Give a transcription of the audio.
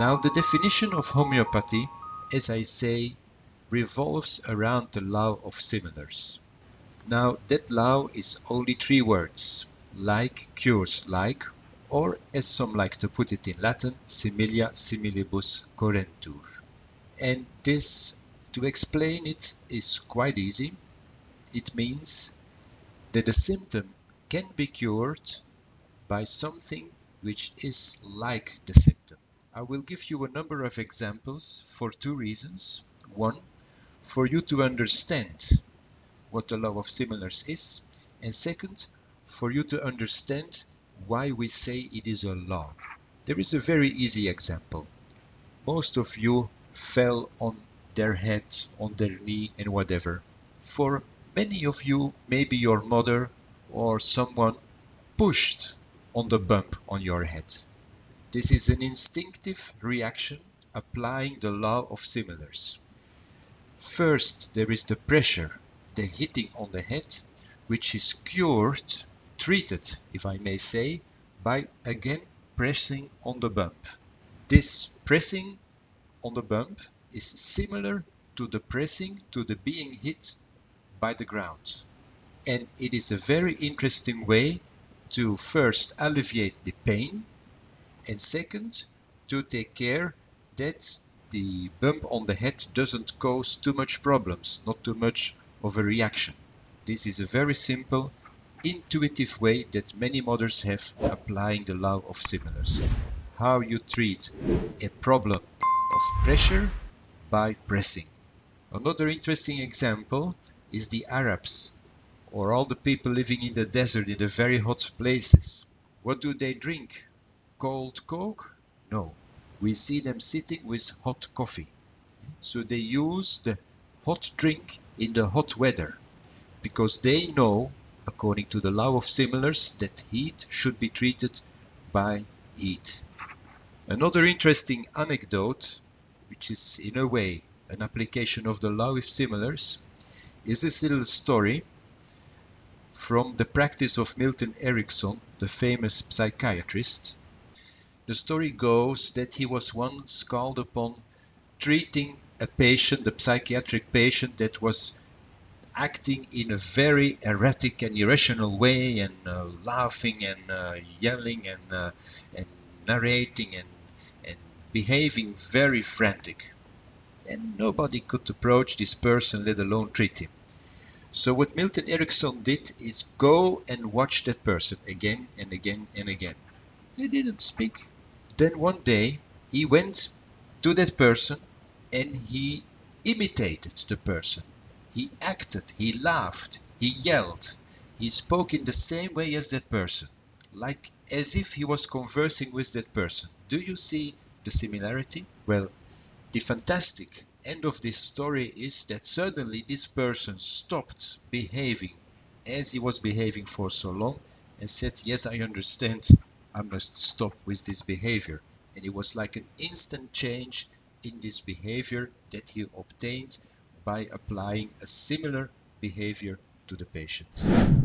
Now the definition of homeopathy, as I say, revolves around the law of similars. Now that law is only three words, like cures like, or as some like to put it in Latin, similia similibus curentur. And this, to explain it, is quite easy. It means that a symptom can be cured by something which is like the symptom. I will give you a number of examples for two reasons. One, for you to understand what the law of similars is, and second, for you to understand why we say it is a law. There is a very easy example. Most of you fell on their head, on their knee, and whatever. For many of you, maybe your mother or someone pushed on the bump on your head. This is an instinctive reaction applying the law of similars. First, there is the pressure, the hitting on the head, which is cured, treated, if I may say, by again pressing on the bump. This pressing on the bump is similar to the pressing to the being hit by the ground. And it is a very interesting way to first alleviate the pain and second to take care that the bump on the head doesn't cause too much problems, not too much of a reaction. This is a very simple, intuitive way that many mothers have applying the law of similars. How you treat a problem of pressure by pressing. Another interesting example is the Arabs or all the people living in the desert in the very hot places. What do they drink? Cold Coke? No. We see them sitting with hot coffee. So they use the hot drink in the hot weather because they know, according to the law of similars, that heat should be treated by heat. Another interesting anecdote, which is in a way an application of the law of similars, is this little story from the practice of Milton Erickson, the famous psychiatrist. The story goes that he was once called upon treating a patient, a psychiatric patient that was acting in a very erratic and irrational way and uh, laughing and uh, yelling and, uh, and narrating and, and behaving very frantic. And nobody could approach this person, let alone treat him. So what Milton Erickson did is go and watch that person again and again and again. They didn't speak. Then one day he went to that person and he imitated the person. He acted, he laughed, he yelled, he spoke in the same way as that person, like as if he was conversing with that person. Do you see the similarity? Well, the fantastic end of this story is that suddenly this person stopped behaving as he was behaving for so long and said, Yes, I understand, I must stop with this behavior. And it was like an instant change in this behavior that he obtained by applying a similar behavior to the patient.